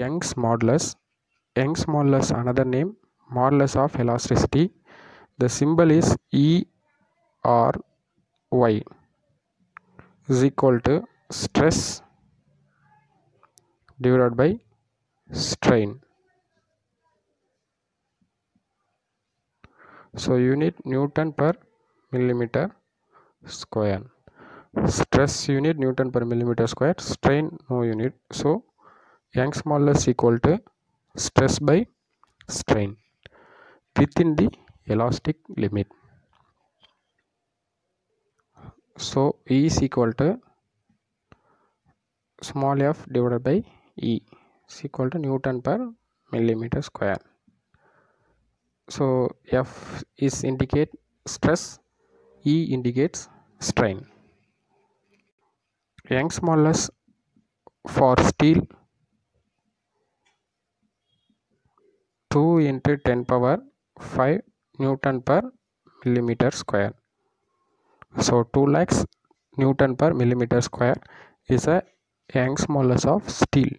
Young's modulus. Young's modulus another name modulus of elasticity. The symbol is E or Y is equal to stress divided by strain. So unit Newton per millimeter square. Stress unit Newton per millimeter square. Strain no unit. So Young's modulus equal to stress by strain within the elastic limit. So E is equal to small f divided by E is equal to Newton per millimeter square. So F is indicate stress, E indicates strain. Young's modulus for steel 2 into 10 power 5 Newton per millimeter square. So 2 lakhs Newton per millimeter square is a Young's modulus of steel.